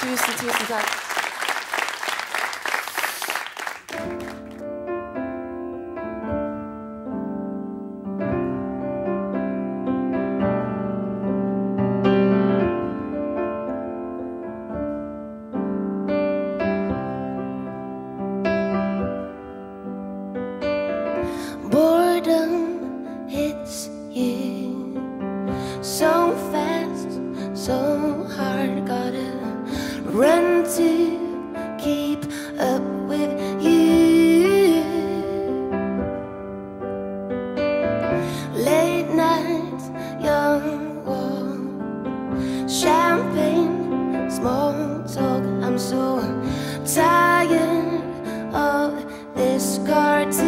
其余时间不在。Run to keep up with you. Late nights, young walk, champagne, small talk. I'm so tired of this cartoon.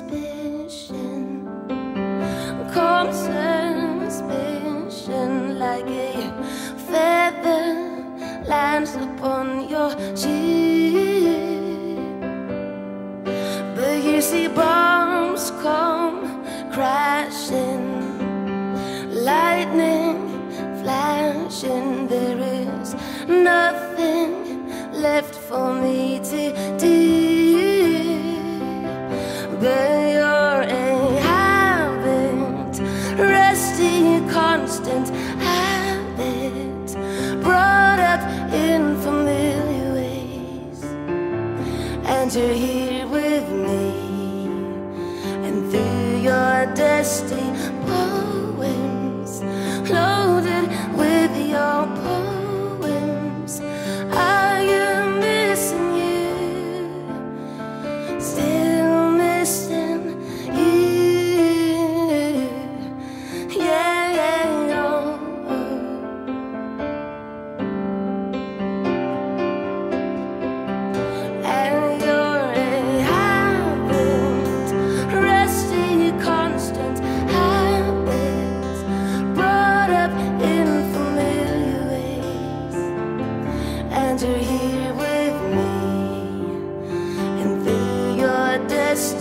Suspicion calm suspicion like a feather lands upon your cheek. But you see, bombs come crashing, lightning flashing. There is nothing left for me to And you're here with me, and through your dusty your